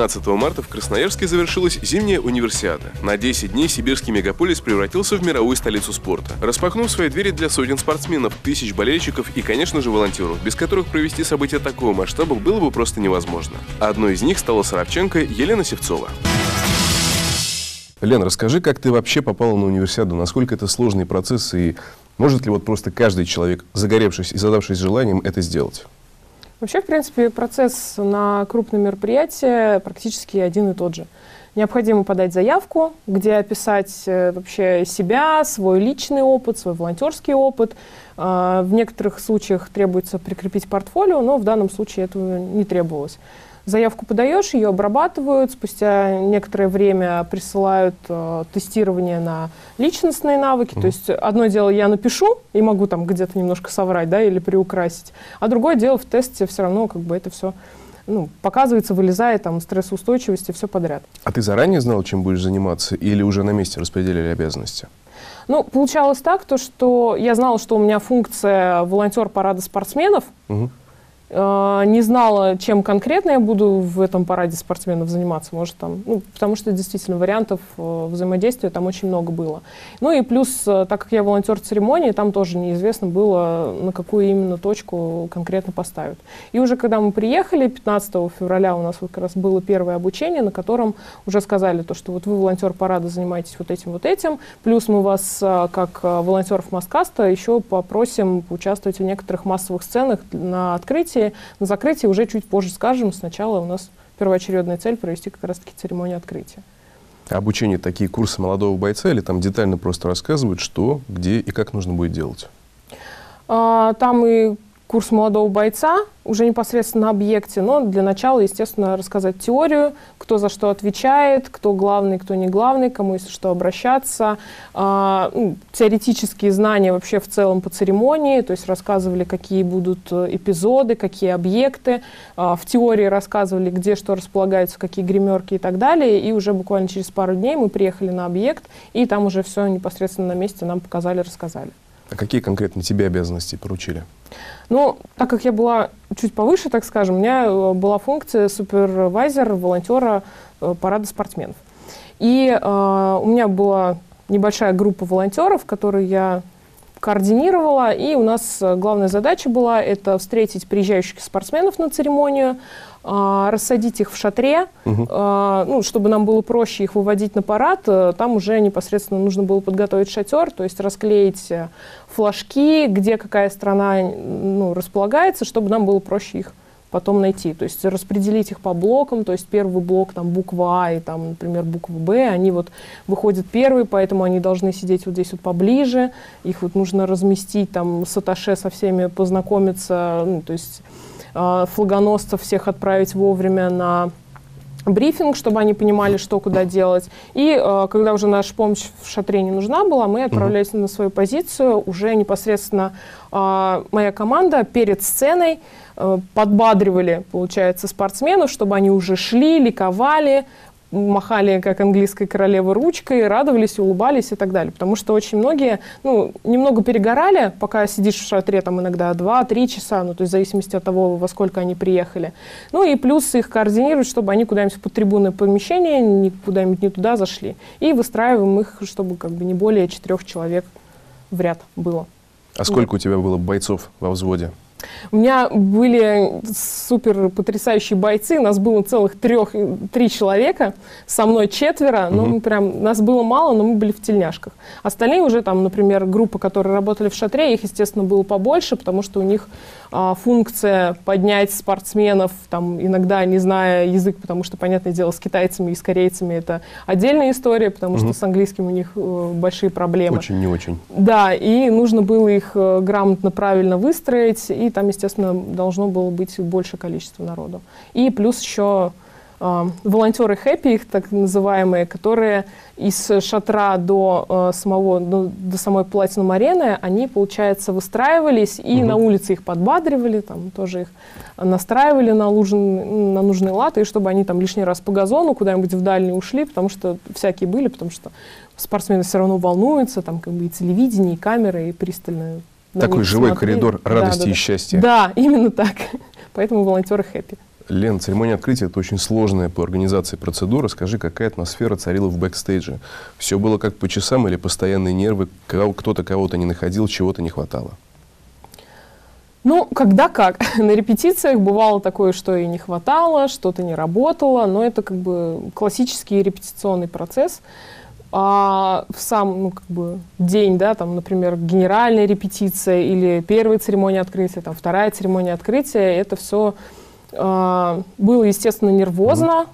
12 марта в Красноярске завершилась зимняя универсиада. На 10 дней сибирский мегаполис превратился в мировую столицу спорта. Распахнув свои двери для сотен спортсменов, тысяч болельщиков и, конечно же, волонтеров, без которых провести события такого масштаба было бы просто невозможно. Одной из них стала саровченко Елена Севцова. Лен, расскажи, как ты вообще попала на универсиаду, насколько это сложный процесс и может ли вот просто каждый человек, загоревшись и задавшись желанием, это сделать? Вообще, в принципе, процесс на крупном мероприятии практически один и тот же. Необходимо подать заявку, где описать э, вообще себя, свой личный опыт, свой волонтерский опыт. А, в некоторых случаях требуется прикрепить портфолио, но в данном случае этого не требовалось. Заявку подаешь, ее обрабатывают, спустя некоторое время присылают э, тестирование на личностные навыки. Mm-hmm. То есть одно дело я напишу и могу там где-то немножко соврать, да, или приукрасить, а другое дело в тесте все равно как бы это все ну, показывается, вылезает там стрессоустойчивость и все подряд. А ты заранее знал, чем будешь заниматься, или уже на месте распределили обязанности? Ну, получалось так, то, что я знала, что у меня функция волонтер парада спортсменов. Угу. Э, не знала, чем конкретно я буду в этом параде спортсменов заниматься, может там, ну, потому что действительно вариантов э, взаимодействия там очень много было. Ну и плюс, э, так как я волонтер церемонии, там тоже неизвестно было, на какую именно точку конкретно поставят. И уже когда мы приехали, 15 февраля у нас как раз было первое обучение, на котором уже сказали то, что вот вы волонтер парада занимаетесь вот этим, вот этим, плюс мы вас как волонтеров Маскаста еще попросим поучаствовать в некоторых массовых сценах на открытии закрытии. На закрытии уже чуть позже скажем. Сначала у нас первоочередная цель провести как раз-таки церемонию открытия. Обучение такие курсы молодого бойца или там детально просто рассказывают, что, где и как нужно будет делать? А, там и курс молодого бойца, уже непосредственно на объекте, но для начала, естественно, рассказать теорию, кто за что отвечает, кто главный, кто не главный, кому если что обращаться, а, ну, теоретические знания вообще в целом по церемонии, то есть рассказывали, какие будут э, эпизоды, какие объекты, а, в теории рассказывали, где что располагается, какие гримерки и так далее, и уже буквально через пару дней мы приехали на объект, и там уже все непосредственно на месте нам показали, рассказали. А какие конкретно тебе обязанности поручили? Ну, так как я была чуть повыше, так скажем, у меня э, была функция супервайзер, волонтера э, парада спортсменов. И э, у меня была небольшая группа волонтеров, которые я координировала, и у нас э, главная задача была это встретить приезжающих спортсменов на церемонию, а, рассадить их в шатре, угу. ну, чтобы нам было проще их выводить на парад. Э, там уже непосредственно нужно было подготовить шатер, то есть расклеить флажки, где какая страна ну, располагается, чтобы нам было проще их потом найти. То есть распределить их по блокам, то есть первый блок, там буква А и там, например, буква Б, они вот выходят первые, поэтому они должны сидеть вот здесь вот поближе, их вот нужно разместить там с аташе со всеми познакомиться, ну, то есть э, флагоносцев всех отправить вовремя на брифинг, чтобы они понимали, что куда делать. И э, когда уже наша помощь в шатре не нужна была, мы отправлялись mm-hmm. на свою позицию. Уже непосредственно э, моя команда перед сценой э, подбадривали, получается, спортсменов, чтобы они уже шли, ликовали, махали, как английская королева, ручкой, радовались, улыбались и так далее. Потому что очень многие, ну, немного перегорали, пока сидишь в шатре, там иногда 2-3 часа, ну, то есть в зависимости от того, во сколько они приехали. Ну, и плюс их координируют, чтобы они куда-нибудь под трибунное помещение, куда-нибудь не туда зашли. И выстраиваем их, чтобы как бы не более четырех человек в ряд было. А сколько вот. у тебя было бойцов во взводе? У меня были супер потрясающие бойцы, у нас было целых трех, три человека, со мной четверо, ну, мы прям, нас было мало, но мы были в тельняшках. Остальные уже там, например, группа, которые работали в шатре, их, естественно, было побольше, потому что у них а, функция поднять спортсменов, там, иногда не зная язык, потому что, понятное дело, с китайцами и с корейцами это отдельная история, потому угу. что с английским у них э, большие проблемы. Очень не очень. Да, и нужно было их э, грамотно, правильно выстроить, и там, естественно, должно было быть больше количество народу. И плюс еще э, волонтеры хэппи, их так называемые, которые из шатра до э, самого до, до самой платинум арены, они, получается, выстраивались и угу. на улице их подбадривали, там тоже их настраивали на, лужин, на нужный лад, чтобы они там лишний раз по газону куда-нибудь в дальний ушли, потому что всякие были, потому что спортсмены все равно волнуются, там как бы и телевидение, и камеры, и пристально такой живой смотреть. коридор радости да, да, и счастья. Да, именно так. Поэтому волонтеры happy. Лен, церемония открытия – это очень сложная по организации процедура. Скажи, какая атмосфера царила в бэкстейдже? Все было как по часам или постоянные нервы? Кто-то кого-то не находил, чего-то не хватало? Ну, когда как. На репетициях бывало такое, что и не хватало, что-то не работало, но это как бы классический репетиционный процесс. А в сам, ну, как бы, день, да, там, например, генеральная репетиция или первая церемония открытия, там, вторая церемония открытия, это все а, было, естественно, нервозно.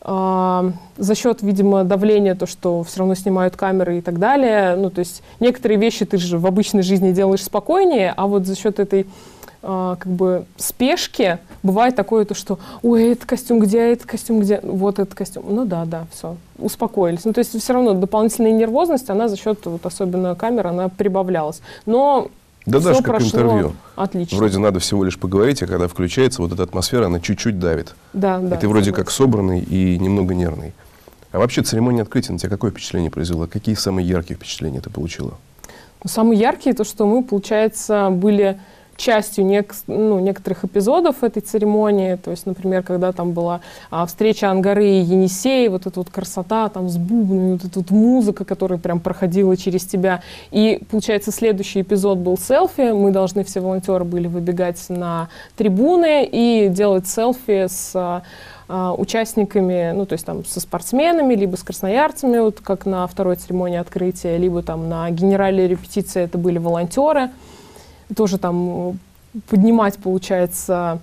А, за счет, видимо, давления, то, что все равно снимают камеры и так далее. Ну, то есть некоторые вещи ты же в обычной жизни делаешь спокойнее, а вот за счет этой а, как бы спешки бывает такое, то, что ой, этот костюм где, этот костюм где, вот этот костюм. Ну да, да, все, успокоились. Ну, то есть все равно дополнительная нервозность, она за счет, вот, особенно камеры, она прибавлялась. Но да Все даже как интервью. Отлично. Вроде надо всего лишь поговорить, а когда включается вот эта атмосфера, она чуть-чуть давит. Да, да. И ты вроде как собранный и немного нервный. А вообще церемония открытия на тебя какое впечатление произвела? Какие самые яркие впечатления ты получила? Ну, самые яркие то, что мы, получается, были частью нек ну, некоторых эпизодов этой церемонии. То есть, например, когда там была а, встреча Ангары и Енисея, вот эта вот красота там с бубнами, вот эта вот музыка, которая прям проходила через тебя. И, получается, следующий эпизод был селфи. Мы должны, все волонтеры были выбегать на трибуны и делать селфи с а, участниками, ну, то есть там со спортсменами, либо с красноярцами, вот как на второй церемонии открытия, либо там на генеральной репетиции это были волонтеры тоже там э, поднимать, получается,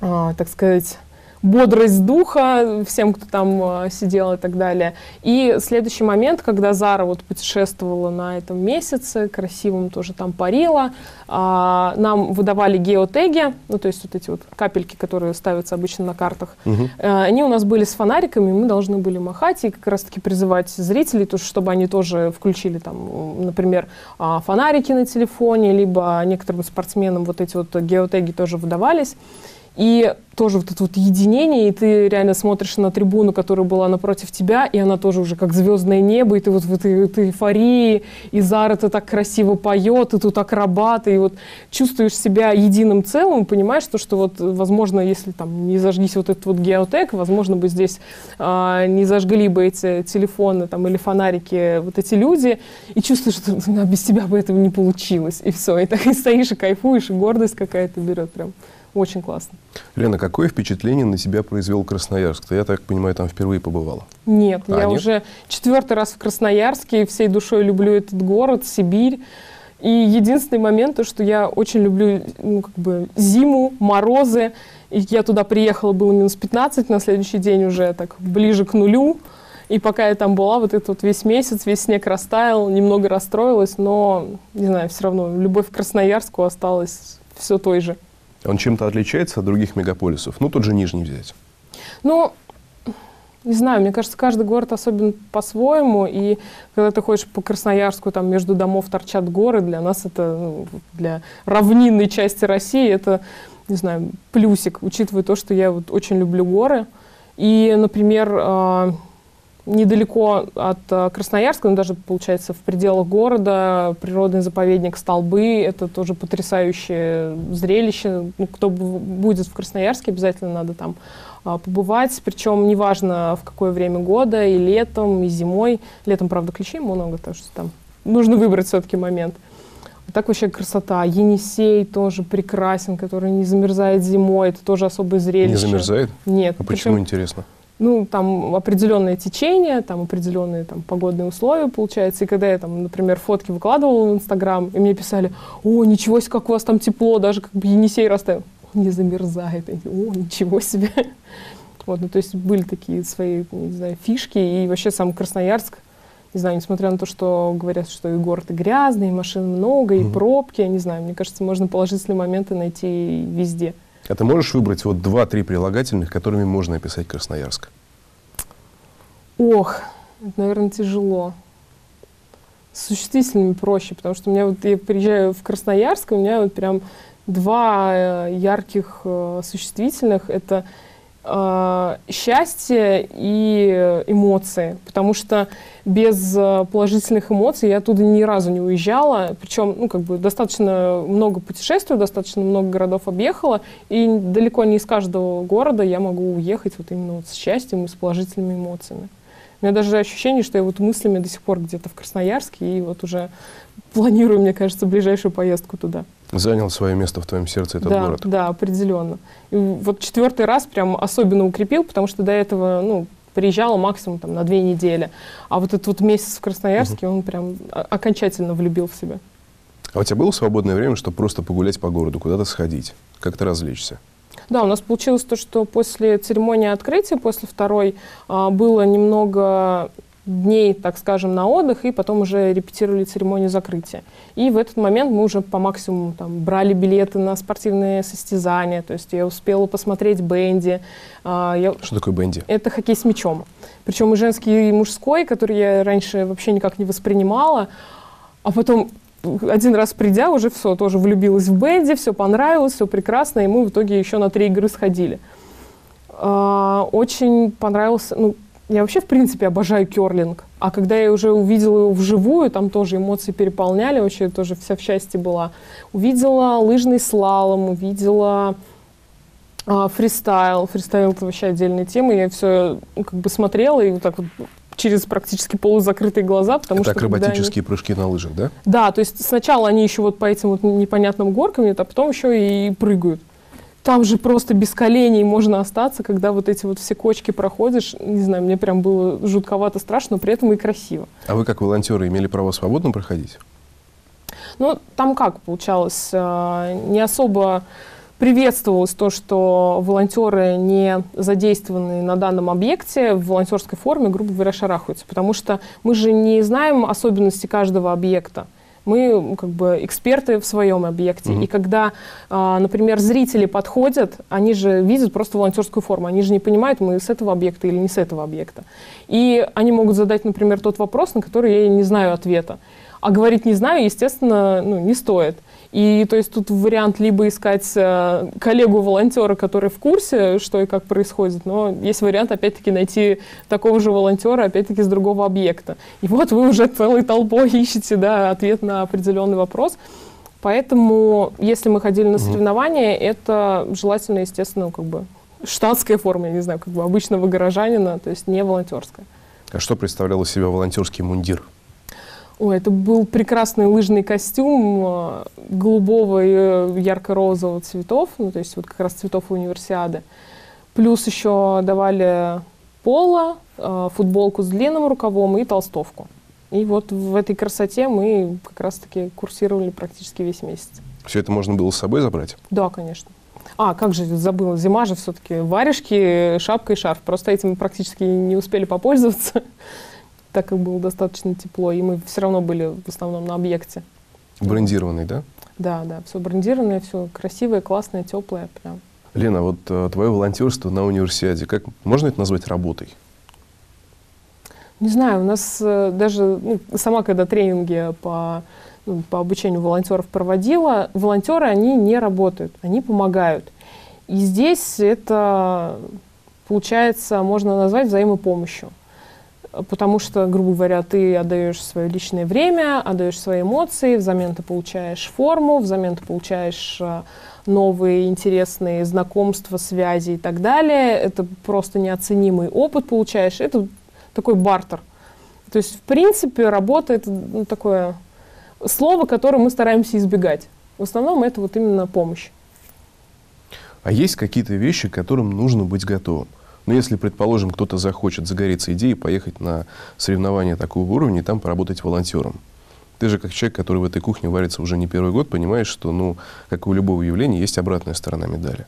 а, так сказать, бодрость духа всем, кто там э, сидел и так далее. И следующий момент, когда Зара вот путешествовала на этом месяце, красивым тоже там парила, а, нам выдавали геотеги, ну то есть вот эти вот капельки, которые ставятся обычно на картах, угу. они у нас были с фонариками, мы должны были махать и как раз-таки призывать зрителей, то, чтобы они тоже включили там, например, а, фонарики на телефоне, либо некоторым спортсменам вот эти вот геотеги тоже выдавались. И тоже вот это вот единение, и ты реально смотришь на трибуну, которая была напротив тебя, и она тоже уже как звездное небо, и ты вот в этой, этой эйфории, и Зара ты так красиво поет, и тут акробаты, и вот чувствуешь себя единым целым, понимаешь, то, что вот, возможно, если там не зажгись вот этот вот геотек, возможно бы здесь а, не зажгли бы эти телефоны там или фонарики вот эти люди, и чувствуешь, что ну, без тебя бы этого не получилось, и все, и так и стоишь и кайфуешь, и гордость какая-то берет прям. Очень классно. Лена, какое впечатление на тебя произвел Красноярск? Ты, я так понимаю, там впервые побывала? Нет, а, я нет? уже четвертый раз в Красноярске, и всей душой люблю этот город, Сибирь. И единственный момент, то, что я очень люблю ну, как бы зиму, морозы. И я туда приехала, было минус 15, на следующий день уже так ближе к нулю. И пока я там была, вот этот вот весь месяц, весь снег растаял, немного расстроилась, но, не знаю, все равно любовь к Красноярску осталась все той же. Он чем-то отличается от других мегаполисов? Ну, тот же Нижний взять. Ну, не знаю, мне кажется, каждый город особен по-своему, и когда ты ходишь по Красноярску, там между домов торчат горы, для нас это, ну, для равнинной части России, это, не знаю, плюсик, учитывая то, что я вот очень люблю горы. И, например, а, недалеко от э, Красноярска, ну, даже, получается, в пределах города, природный заповедник Столбы. Это тоже потрясающее зрелище. Ну, кто будет в Красноярске, обязательно надо там а, побывать. Причем неважно, в какое время года, и летом, и зимой. Летом, правда, ключей много, так что там нужно выбрать все-таки момент. А так вообще красота. Енисей тоже прекрасен, который не замерзает зимой. Это тоже особое зрелище. Не замерзает? Нет. А почему, интересно? Ну, там определенное течение, там определенные там, погодные условия, получается. И когда я, там, например, фотки выкладывала в Инстаграм, и мне писали, о, ничего себе, как у вас там тепло, даже как бы Енисей растаял. Не замерзает. о, ничего себе. Вот, ну, то есть были такие свои, не знаю, фишки. И вообще сам Красноярск, не знаю, несмотря на то, что говорят, что и город и грязный, и машин много, и mm-hmm. пробки, я не знаю, мне кажется, можно положительные моменты найти везде. А ты можешь выбрать вот два-три прилагательных, которыми можно описать Красноярск? Ох, это, наверное, тяжело. С существительными проще, потому что у меня вот я приезжаю в Красноярск, у меня вот прям два э, ярких э, существительных. Это счастье и эмоции, потому что без э, положительных эмоций я оттуда ни разу не уезжала, причем, ну, как бы достаточно много путешествую, достаточно много городов объехала, и далеко не из каждого города я могу уехать вот именно вот с счастьем и с положительными эмоциями. У меня даже ощущение, что я вот мыслями до сих пор где-то в Красноярске, и вот уже планирую, мне кажется, ближайшую поездку туда. Занял свое место в твоем сердце этот да, город. Да, определенно. И вот четвертый раз прям особенно укрепил, потому что до этого, ну, приезжала максимум там, на две недели. А вот этот вот месяц в Красноярске, угу. он прям окончательно влюбил в себя. А у тебя было свободное время, чтобы просто погулять по городу, куда-то сходить, как-то развлечься? Да, у нас получилось то, что после церемонии открытия, после второй, а, было немного дней, так скажем, на отдых, и потом уже репетировали церемонию закрытия. И в этот момент мы уже по максимуму там, брали билеты на спортивные состязания, то есть я успела посмотреть бенди. А, я... Что такое бенди? Это хоккей с мячом. Причем и женский, и мужской, который я раньше вообще никак не воспринимала. А потом один раз придя, уже все, тоже влюбилась в бенди, все понравилось, все прекрасно, и мы в итоге еще на три игры сходили. А, очень понравился, ну, я вообще, в принципе, обожаю керлинг. А когда я уже увидела его вживую, там тоже эмоции переполняли, вообще тоже вся в счастье была. Увидела лыжный слалом, увидела а, фристайл. Фристайл — это вообще отдельная тема. Я все ну, как бы смотрела и вот так вот через практически полузакрытые глаза, потому это что... акробатические они... прыжки на лыжах, да? Да, то есть сначала они еще вот по этим вот непонятным горкам, а потом еще и прыгают. Там же просто без коленей можно остаться, когда вот эти вот все кочки проходишь. Не знаю, мне прям было жутковато страшно, но при этом и красиво. А вы как волонтеры имели право свободно проходить? Ну, там как получалось? А, не особо приветствовалось то, что волонтеры не задействованы на данном объекте в волонтерской форме, грубо говоря, шарахаются. Потому что мы же не знаем особенности каждого объекта мы как бы эксперты в своем объекте. Mm-hmm. И когда, а, например, зрители подходят, они же видят просто волонтерскую форму, они же не понимают, мы с этого объекта или не с этого объекта. И они могут задать, например, тот вопрос, на который я не знаю ответа. А говорить не знаю, естественно, ну, не стоит. И то есть тут вариант либо искать э, коллегу-волонтера, который в курсе, что и как происходит, но есть вариант, опять-таки, найти такого же волонтера, опять-таки, с другого объекта. И вот вы уже целой толпой ищете да, ответ на определенный вопрос. Поэтому, если мы ходили на соревнования, это желательно, естественно, как бы штатская форма, я не знаю, как бы обычного горожанина, то есть не волонтерская. А что представлял из себя волонтерский мундир? Ой, это был прекрасный лыжный костюм э, голубого и э, ярко-розового цветов, ну, то есть вот как раз цветов универсиады. Плюс еще давали поло, э, футболку с длинным рукавом и толстовку. И вот в этой красоте мы как раз-таки курсировали практически весь месяц. Все это можно было с собой забрать? Да, конечно. А, как же, забыла, зима же все-таки, варежки, шапка и шарф. Просто этим практически не успели попользоваться так как было достаточно тепло, и мы все равно были в основном на объекте. Брендированный, да? Да, да, все брендированное, все красивое, классное, теплое, прям. Лена, вот э, твое волонтерство на универсиаде, как можно это назвать работой? Не знаю, у нас э, даже, ну, сама когда тренинги по, ну, по обучению волонтеров проводила, волонтеры, они не работают, они помогают. И здесь это, получается, можно назвать взаимопомощью потому что, грубо говоря, ты отдаешь свое личное время, отдаешь свои эмоции, взамен ты получаешь форму, взамен ты получаешь э, новые интересные знакомства, связи и так далее. Это просто неоценимый опыт получаешь. Это такой бартер. То есть, в принципе, работа — это ну, такое слово, которое мы стараемся избегать. В основном это вот именно помощь. А есть какие-то вещи, к которым нужно быть готовым? Но если, предположим, кто-то захочет загореться идеей поехать на соревнования такого уровня и там поработать волонтером, ты же как человек, который в этой кухне варится уже не первый год, понимаешь, что, ну, как и у любого явления, есть обратная сторона медали.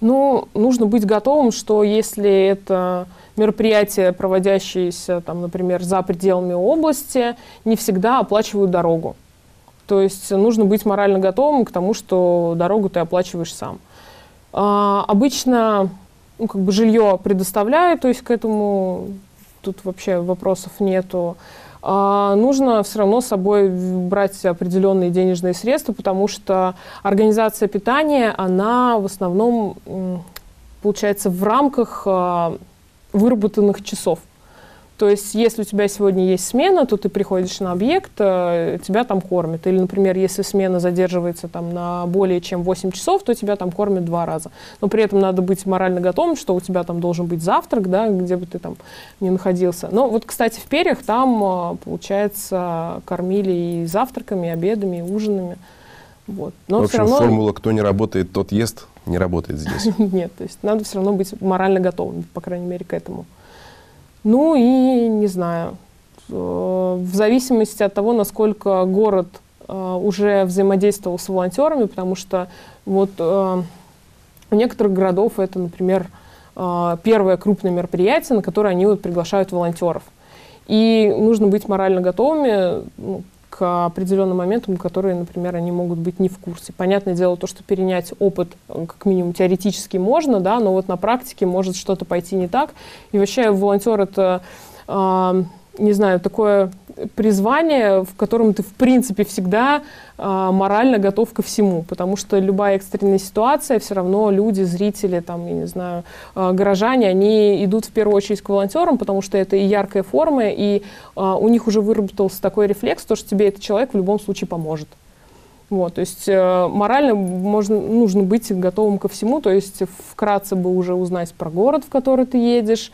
Ну, нужно быть готовым, что если это мероприятие, проводящееся, там, например, за пределами области, не всегда оплачивают дорогу. То есть нужно быть морально готовым к тому, что дорогу ты оплачиваешь сам. А, обычно ну, как бы жилье предоставляют, то есть к этому тут вообще вопросов нету. А нужно все равно с собой брать определенные денежные средства, потому что организация питания, она в основном получается, в рамках э, выработанных часов. То есть, если у тебя сегодня есть смена, то ты приходишь на объект, э, тебя там кормят. Или, например, если смена задерживается там на более чем 8 часов, то тебя там кормят два раза. Но при этом надо быть морально готовым, что у тебя там должен быть завтрак, да, где бы ты там не находился. Но вот, кстати, в перьях там, э, получается, кормили и завтраками, и обедами, и ужинами. Вот. Но в общем, равно... формула «кто не работает, тот ест» не работает здесь. Нет, то есть надо все равно быть морально готовым, по крайней мере, к этому. Ну и, не знаю, э, в зависимости от того, насколько город э, уже взаимодействовал с волонтерами, потому что вот э, у некоторых городов это, например, первое крупное мероприятие, на которое они вот приглашают волонтеров. И нужно быть морально готовыми ну, к определенным моментам, которые, например, они могут быть не в курсе. Понятное дело, то, что перенять опыт, э, как минимум, теоретически можно, да, но вот на практике может что-то пойти не так. И вообще волонтер — это э, не знаю, такое призвание, в котором ты, в принципе, всегда э, морально готов ко всему, потому что любая экстренная ситуация, все равно люди, зрители, там, я не знаю, э, горожане, они идут в первую очередь к волонтерам, потому что это и яркая форма, и э, у них уже выработался такой рефлекс, то, что тебе этот человек в любом случае поможет. Вот, то есть э, морально можно, нужно быть готовым ко всему, то есть вкратце бы уже узнать про город, в который ты едешь,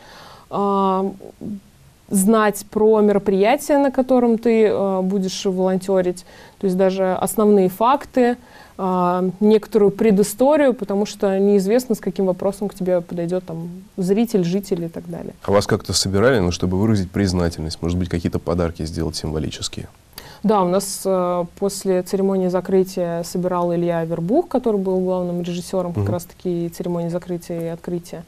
знать про мероприятие, на котором ты э, будешь волонтерить, то есть даже основные факты, э, некоторую предысторию, потому что неизвестно, с каким вопросом к тебе подойдет там зритель, житель и так далее. А вас как-то собирали, ну, чтобы выразить признательность, может быть, какие-то подарки сделать символические? Да, у нас э, после церемонии закрытия собирал Илья Вербух, который был главным режиссером как mm-hmm. раз-таки церемонии закрытия и открытия.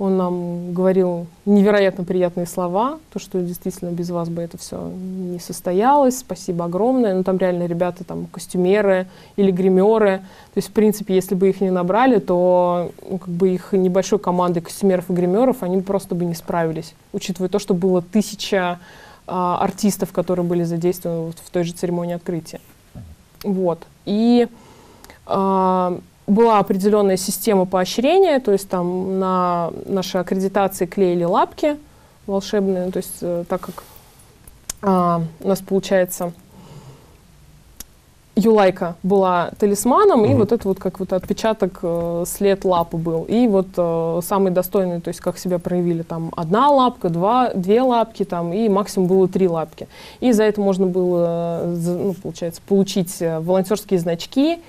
Он нам говорил невероятно приятные слова, то, что действительно без вас бы это все не состоялось. Спасибо огромное. Ну, там реально ребята, там, костюмеры или гримеры. То есть, в принципе, если бы их не набрали, то ну, как бы их небольшой командой костюмеров и гримеров, они просто бы не справились. Учитывая то, что было тысяча а, артистов, которые были задействованы в той же церемонии открытия. Вот. И а, была определенная система поощрения, то есть там на нашей аккредитации клеили лапки волшебные, то есть э, так как а, у нас получается Юлайка была талисманом, mm-hmm. и вот это вот как вот отпечаток, э, след лапы был. И вот э, самый достойный, то есть как себя проявили, там одна лапка, два, две лапки, там, и максимум было три лапки. И за это можно было, ну, получается, получить э, волонтерские значки,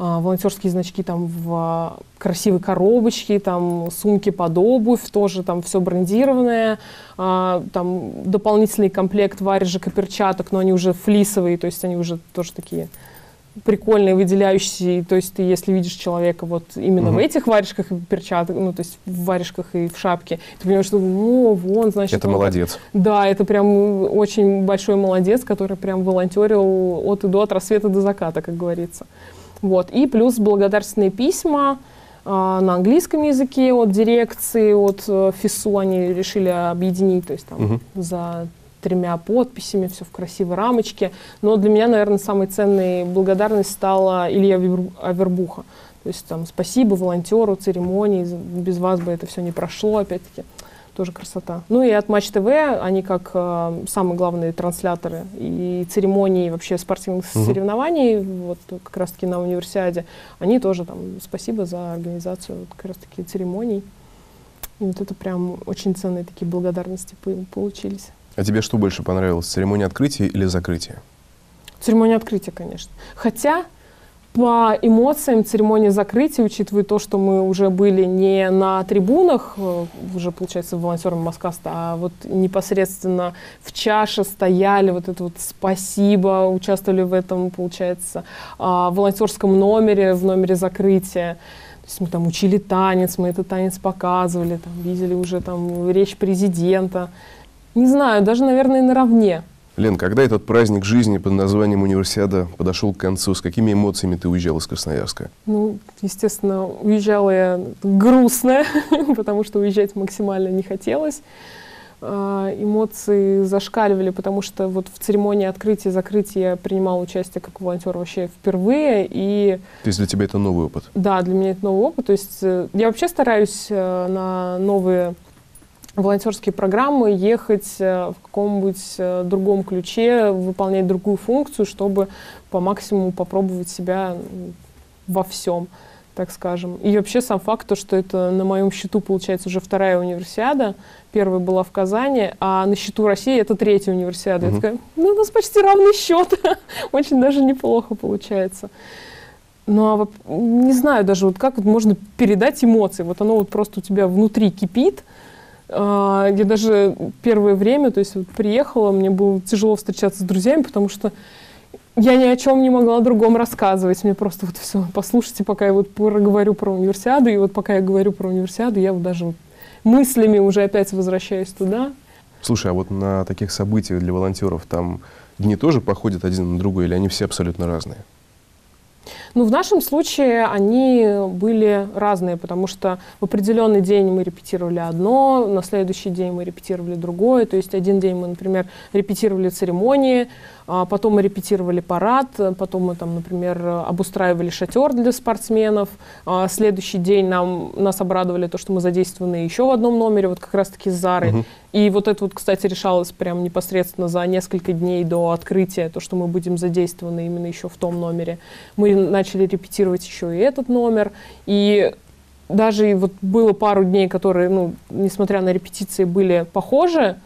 волонтерские значки там в красивой коробочке, там сумки под обувь, тоже там все брендированное, а, там дополнительный комплект варежек и перчаток, но они уже флисовые, то есть они уже тоже такие прикольные, выделяющие, то есть ты, если видишь человека вот именно угу. в этих варежках и перчатках, ну, то есть в варежках и в шапке, ты понимаешь, что, о, вон, значит... Это молодец. Да, это прям очень большой молодец, который прям волонтерил от и до, от рассвета до заката, как говорится. Вот. И плюс благодарственные письма а, на английском языке от дирекции, от э, ФИСУ они решили объединить, то есть там угу. за тремя подписями, все в красивой рамочке. Но для меня, наверное, самой ценной благодарность стала Илья Авербуха. То есть там спасибо волонтеру, церемонии, без вас бы это все не прошло, опять-таки тоже красота. Ну и от Матч ТВ, они как э, самые главные трансляторы и церемонии и вообще спортивных угу. соревнований, вот как раз-таки на универсиаде, они тоже там спасибо за организацию вот, как раз-таки церемоний. И вот это прям очень ценные такие благодарности получились. А тебе что больше понравилось, церемония открытия или закрытия? Церемония открытия, конечно. Хотя по эмоциям церемонии закрытия, учитывая то, что мы уже были не на трибунах, э, уже, получается, волонтером Москаста, а вот непосредственно в чаше стояли, вот это вот спасибо, участвовали в этом, получается, а, волонтерском номере, в номере закрытия. То есть мы там учили танец, мы этот танец показывали, там, видели уже там речь президента. Не знаю, даже, наверное, наравне. Лен, когда этот праздник жизни под названием Универсиада подошел к концу, с какими эмоциями ты уезжала из Красноярска? Ну, естественно, уезжала я грустная, потому что уезжать максимально не хотелось. э, эмоции зашкаливали, потому что вот в церемонии открытия и закрытия я принимала участие как волонтер вообще впервые. И, то есть для тебя это новый опыт? Да, для меня это новый опыт. То есть э, я вообще стараюсь э, на новые волонтерские программы ехать э, в каком-нибудь э, другом ключе, выполнять другую функцию, чтобы по максимуму попробовать себя во всем, так скажем. И вообще сам факт, то, что это на моем счету получается уже вторая универсиада, первая была в Казани, а на счету России это третья универсиада. Угу. Я такая, ну у нас почти равный счет, очень даже неплохо получается. Ну, а не знаю даже, вот как вот можно передать эмоции. Вот оно вот просто у тебя внутри кипит, я даже первое время, то есть вот приехала, мне было тяжело встречаться с друзьями, потому что я ни о чем не могла другом рассказывать. Мне просто вот все, послушайте, пока я вот говорю про универсиаду, и вот пока я говорю про универсиаду, я вот даже мыслями уже опять возвращаюсь туда. Слушай, а вот на таких событиях для волонтеров там дни тоже походят один на другой, или они все абсолютно разные? Ну, в нашем случае они были разные, потому что в определенный день мы репетировали одно, на следующий день мы репетировали другое. То есть один день мы, например, репетировали церемонии, потом мы репетировали парад, потом мы там, например, обустраивали шатер для спортсменов. А следующий день нам, нас обрадовали то, что мы задействованы еще в одном номере, вот как раз-таки с Зарой. Угу. И вот это вот, кстати, решалось прям непосредственно за несколько дней до открытия, то, что мы будем задействованы именно еще в том номере. Мы начали репетировать еще и этот номер. И даже вот было пару дней, которые, ну, несмотря на репетиции, были похожи,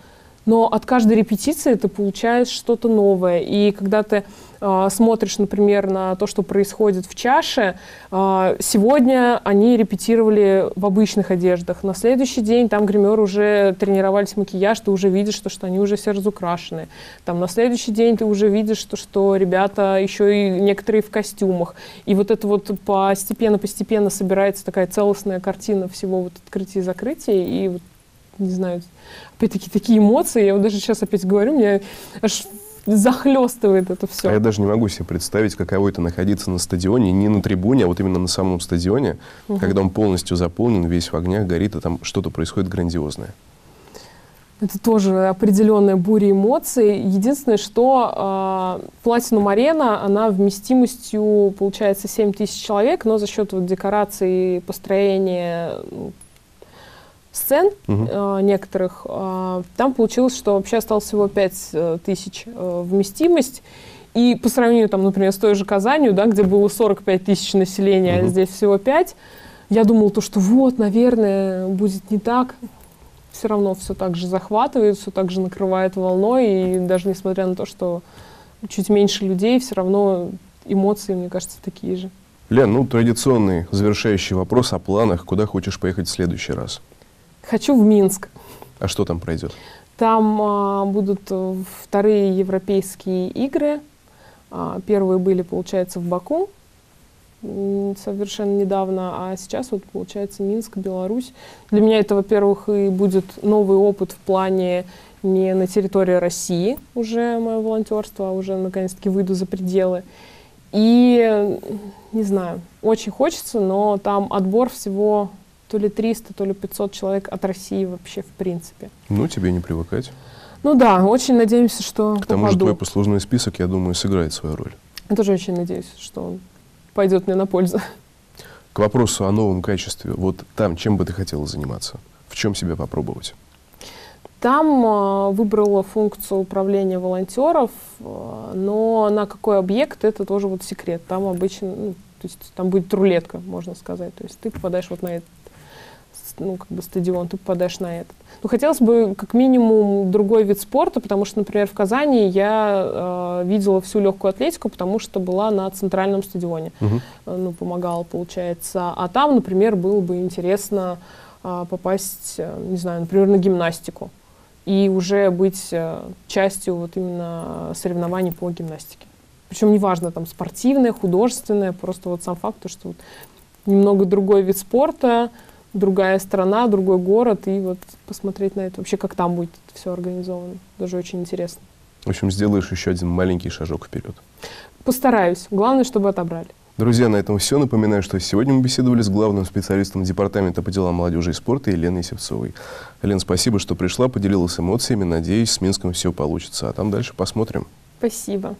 но от каждой репетиции ты получаешь что-то новое. И когда ты э, смотришь, например, на то, что происходит в чаше, э, сегодня они репетировали в обычных одеждах, на следующий день там гримеры уже тренировались макияж, ты уже видишь, что, что они уже все разукрашены. Там на следующий день ты уже видишь, что, что ребята еще и некоторые в костюмах. И вот это вот постепенно-постепенно собирается такая целостная картина всего вот открытия и закрытия. И вот не знаю, опять-таки такие эмоции, я вот даже сейчас опять говорю, меня аж захлестывает это все. А я даже не могу себе представить, каково это находиться на стадионе, не на трибуне, а вот именно на самом стадионе, угу. когда он полностью заполнен, весь в огнях горит, и там что-то происходит грандиозное. Это тоже определенная буря эмоций. Единственное, что э, Platinum Arena, она вместимостью, получается, 7 тысяч человек, но за счет вот, декорации, построения сцен угу. э, некоторых, э, там получилось, что вообще осталось всего 5 э, тысяч э, вместимость. И по сравнению, там, например, с той же Казанью, да, где было 45 тысяч населения, угу. а здесь всего 5, я думала, то, что вот, наверное, будет не так. Все равно все так же захватывает, все так же накрывает волной. И даже несмотря на то, что чуть меньше людей, все равно эмоции, мне кажется, такие же. Лен, ну традиционный завершающий вопрос о планах. Куда хочешь поехать в следующий раз? Хочу в Минск. А что там пройдет? Там а, будут э, вторые европейские игры. А, первые были, получается, в Баку совершенно недавно, а сейчас вот получается Минск, Беларусь. Для меня это, во-первых, и будет новый опыт в плане не на территории России уже мое волонтерство, а уже наконец-таки выйду за пределы. И не знаю, очень хочется, но там отбор всего то ли 300, то ли 500 человек от России вообще в принципе. Ну, тебе не привыкать. Ну да, очень надеемся, что К тому же твой послужной список, я думаю, сыграет свою роль. Я тоже очень надеюсь, что он пойдет мне на пользу. К вопросу о новом качестве. Вот там чем бы ты хотела заниматься? В чем себя попробовать? Там э, выбрала функцию управления волонтеров, э, но на какой объект это тоже вот секрет. Там обычно, ну, то есть там будет рулетка, можно сказать. То есть ты попадаешь вот на ну, как бы стадион, ты попадаешь на этот. Ну, хотелось бы как минимум другой вид спорта, потому что, например, в Казани я э, видела всю легкую атлетику, потому что была на центральном стадионе. Угу. ну, помогала, получается. А там, например, было бы интересно э, попасть, э, не знаю, например, на гимнастику и уже быть э, частью вот именно соревнований по гимнастике. Причем неважно, там, спортивное, художественное, просто вот сам факт, то, что вот немного другой вид спорта, другая страна, другой город, и вот посмотреть на это вообще, как там будет все организовано. Даже очень интересно. В общем, сделаешь еще один маленький шажок вперед. Постараюсь. Главное, чтобы отобрали. Друзья, на этом все. Напоминаю, что сегодня мы беседовали с главным специалистом Департамента по делам молодежи и спорта Еленой Севцовой. Лен, спасибо, что пришла, поделилась эмоциями. Надеюсь, с Минском все получится. А там дальше посмотрим. Спасибо.